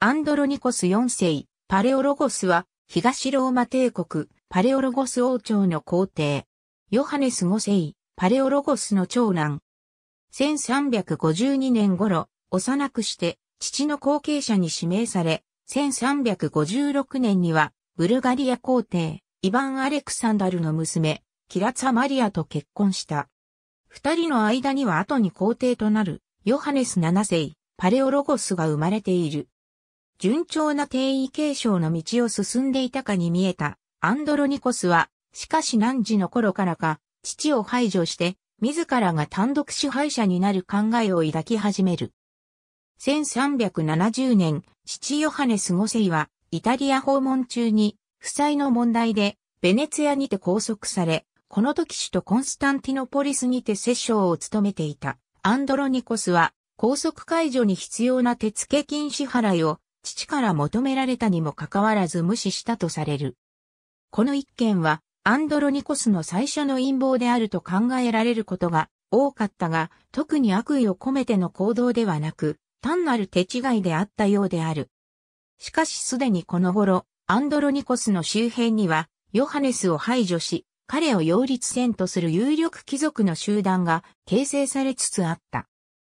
アンドロニコス4世、パレオロゴスは、東ローマ帝国、パレオロゴス王朝の皇帝。ヨハネス5世、パレオロゴスの長男。1352年頃、幼くして、父の後継者に指名され、1356年には、ブルガリア皇帝、イヴァン・アレクサンダルの娘、キラツァ・マリアと結婚した。二人の間には後に皇帝となる、ヨハネス7世、パレオロゴスが生まれている。順調な帝位継承の道を進んでいたかに見えた、アンドロニコスは、しかし何時の頃からか、父を排除して、自らが単独支配者になる考えを抱き始める。1370年、父ヨハネス5世は、イタリア訪問中に、負債の問題で、ベネツィアにて拘束され、この時首都コンスタンティノポリスにて摂政を務めていた。アンドロニコスは、拘束解除に必要な手付金支払いを、父から求められたにもかかわらず無視したとされる。この一件は、アンドロニコスの最初の陰謀であると考えられることが多かったが、特に悪意を込めての行動ではなく、単なる手違いであったようである。しかしすでにこの頃、アンドロニコスの周辺には、ヨハネスを排除し、彼を擁立戦とする有力貴族の集団が形成されつつあった。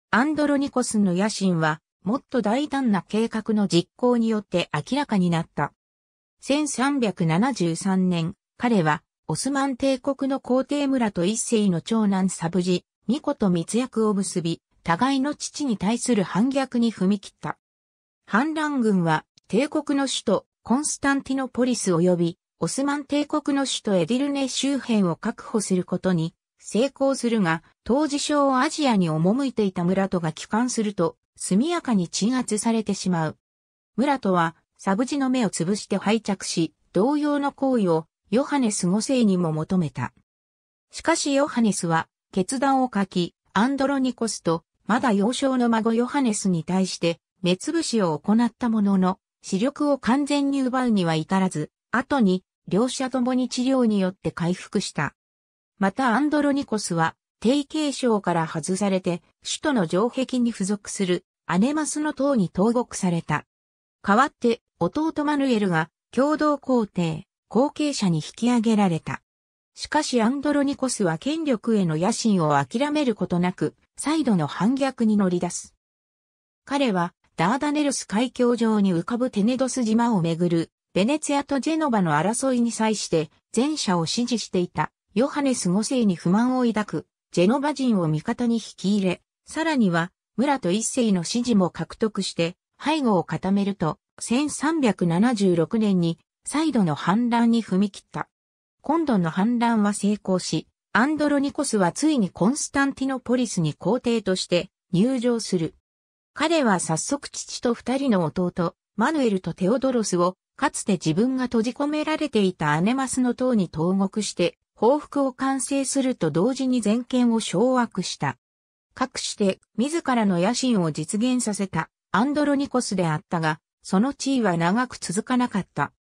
アンドロニコスの野心は、もっと大胆な計画の実行によって明らかになった。1373年、彼は、オスマン帝国の皇帝村と一世の長男サブジ、ミコと密約を結び、互いの父に対する反逆に踏み切った。反乱軍は帝国の首都コンスタンティノポリス及びオスマン帝国の首都エディルネ周辺を確保することに成功するが、当時小アジアに赴いていた村とが帰還すると速やかに鎮圧されてしまう。村とはサブジの目を潰して拝着し、同様の行為をヨハネス5世にも求めた。しかしヨハネスは決断を書き、アンドロニコスとまだ幼少の孫ヨハネスに対して目つぶしを行ったものの、視力を完全に奪うには至らず、後に両者ともに治療によって回復した。またアンドロニコスは、定型省から外されて、首都の城壁に付属するアネマスの塔に投獄された。代わって弟マヌエルが共同皇帝、後継者に引き上げられた。しかしアンドロニコスは権力への野心を諦めることなく、再度の反逆に乗り出す。彼はダーダネルス海峡上に浮かぶテネドス島をめぐるベネツィアとジェノバの争いに際して前者を支持していたヨハネス5世に不満を抱くジェノバ人を味方に引き入れ、さらには村と一世の支持も獲得して背後を固めると1376年に再度の反乱に踏み切った。今度の反乱は成功し、アンドロニコスはついにコンスタンティノポリスに皇帝として入場する。彼は早速父と二人の弟、マヌエルとテオドロスを、かつて自分が閉じ込められていたアネマスの塔に投獄して、報復を完成すると同時に全権を掌握した。かくして自らの野心を実現させたアンドロニコスであったが、その地位は長く続かなかった。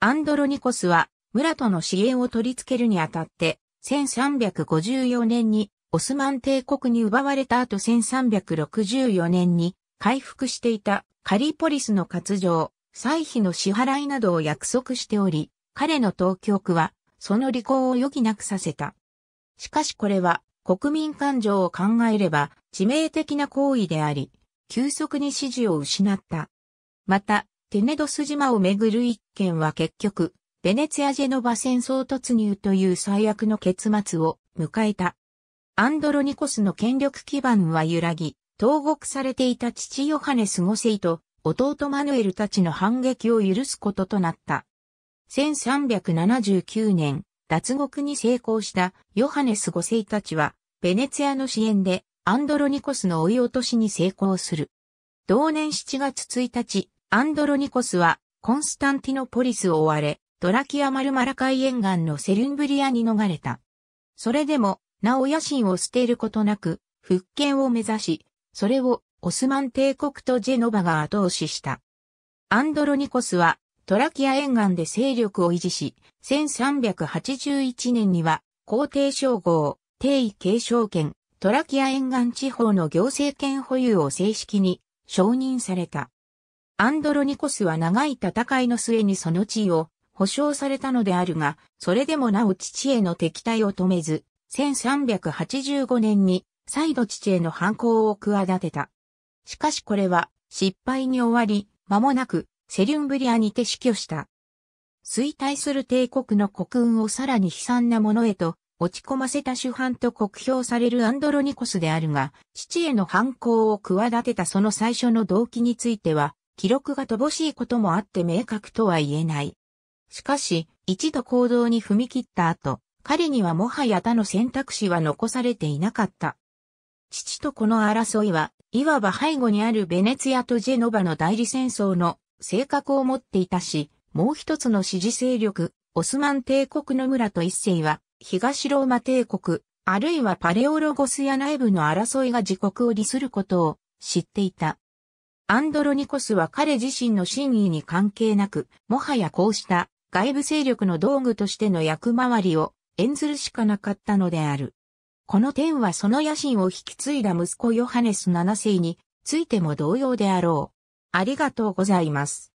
アンドロニコスは、村との支援を取り付けるにあたって、1354年にオスマン帝国に奪われた後1364年に回復していたカリポリスの活上、歳費の支払いなどを約束しており、彼の当局はその履行を余儀なくさせた。しかしこれは国民感情を考えれば致命的な行為であり、急速に支持を失った。また、テネドス島をめぐる一件は結局、ベネツィアジェノバ戦争突入という最悪の結末を迎えた。アンドロニコスの権力基盤は揺らぎ、投獄されていた父ヨハネス5世と弟マヌエルたちの反撃を許すこととなった。1379年、脱獄に成功したヨハネス5世たちは、ベネツィアの支援でアンドロニコスの追い落としに成功する。同年7月1日、アンドロニコスはコンスタンティノポリスを追われ、ドラキアマルマラ海沿岸のセルンブリアに逃れた。それでも、なお野心を捨てることなく、復権を目指し、それをオスマン帝国とジェノバが後押しした。アンドロニコスはトラキア沿岸で勢力を維持し、1381年には皇帝称号、帝位継承権、トラキア沿岸地方の行政権保有を正式に承認された。アンドロニコスは長い戦いの末にその地位を保証されたのであるが、それでもなお父への敵対を止めず、1385年に再度父への反抗を企てた。しかしこれは失敗に終わり、間もなくセリュンブリアにて死去した。衰退する帝国の国運をさらに悲惨なものへと落ち込ませた主犯と酷評されるアンドロニコスであるが、父への反抗を企てたその最初の動機については、記録が乏しいこともあって明確とは言えない。しかし、一度行動に踏み切った後、彼にはもはや他の選択肢は残されていなかった。父とこの争いは、いわば背後にあるベネツィアとジェノバの代理戦争の性格を持っていたし、もう一つの支持勢力、オスマン帝国の村と一世は、東ローマ帝国、あるいはパレオロゴスや内部の争いが自国を利することを知っていた。アンドロニコスは彼自身の真意に関係なく、もはやこうした外部勢力の道具としての役回りを演ずるしかなかったのである。この点はその野心を引き継いだ息子ヨハネス7世についても同様であろう。ありがとうございます。